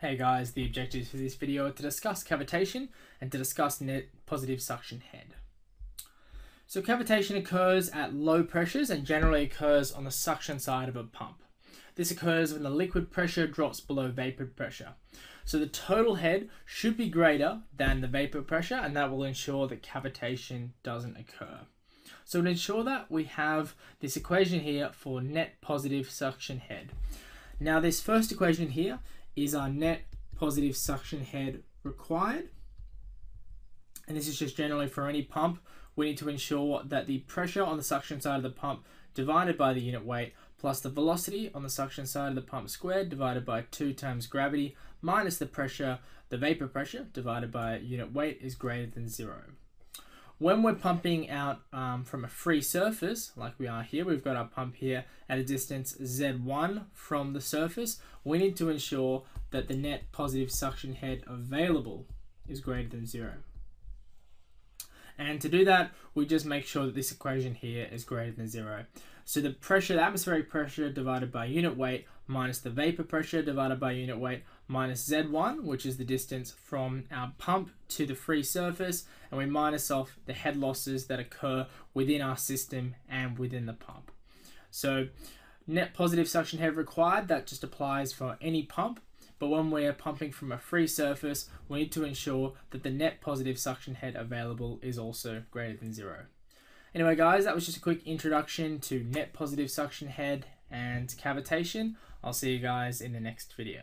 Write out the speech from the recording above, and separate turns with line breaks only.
Hey guys, the objectives for this video are to discuss cavitation and to discuss net positive suction head. So cavitation occurs at low pressures and generally occurs on the suction side of a pump. This occurs when the liquid pressure drops below vapor pressure. So the total head should be greater than the vapor pressure and that will ensure that cavitation doesn't occur. So to ensure that, we have this equation here for net positive suction head. Now this first equation here is our net positive suction head required. And this is just generally for any pump. We need to ensure that the pressure on the suction side of the pump divided by the unit weight plus the velocity on the suction side of the pump squared divided by 2 times gravity minus the pressure, the vapor pressure divided by unit weight is greater than 0. When we're pumping out um, from a free surface, like we are here, we've got our pump here at a distance Z1 from the surface, we need to ensure that the net positive suction head available is greater than zero. And to do that, we just make sure that this equation here is greater than zero. So the pressure, the atmospheric pressure divided by unit weight minus the vapor pressure divided by unit weight minus Z1, which is the distance from our pump to the free surface, and we minus off the head losses that occur within our system and within the pump. So net positive suction head required, that just applies for any pump, but when we're pumping from a free surface, we need to ensure that the net positive suction head available is also greater than zero. Anyway guys, that was just a quick introduction to net positive suction head and cavitation. I'll see you guys in the next video.